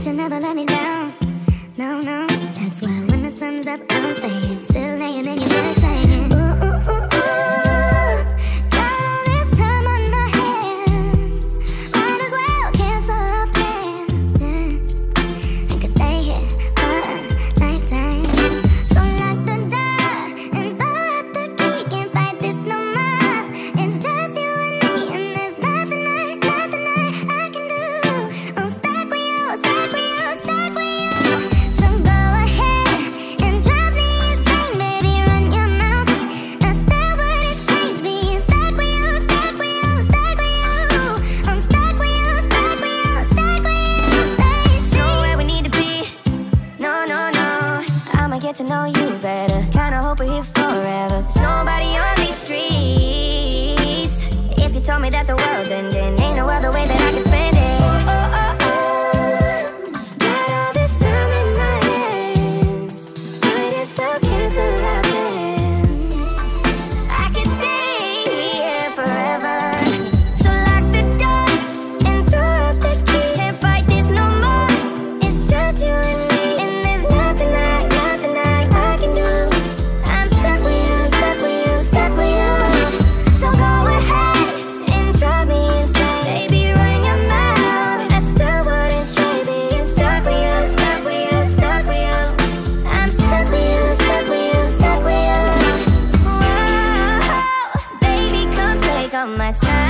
But you never let me down, no, no. That's why when the sun's up, I'm staying Still laying in your bed to know you better. Kinda hope we're here forever. There's nobody on these streets. If you told me that the world's ending Ain't no other way my time.